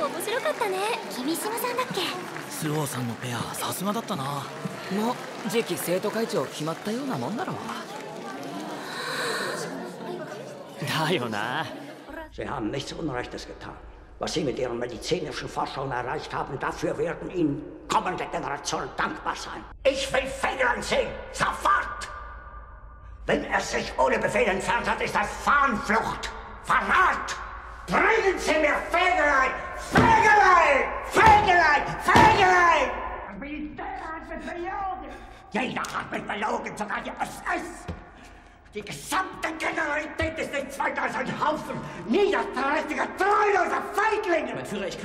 白かったね君島さんだっけ周防さんのペアさすがだったなもう次期生徒会長決まったようなもんだろうだよな Sie haben nichts Unrechtes getan. Was Sie mit Ihren medizinischen Forschungen erreicht haben, dafür werden Ihnen kommende Generationen dankbar sein. Ich will Fegelein sehen! Sofort! Wenn er sich ohne Befehl entfernt hat, ist das Fahnenflucht! Verrat! Bringen Sie mir Fegelein! Militär hat mich belogen! Jeder hat mich belogen, sogar die SS! Die gesamte Generalität ist nichts weiter als ein Haufen niederträchtiger, treuloser Feiglinge! Mein Führer, ich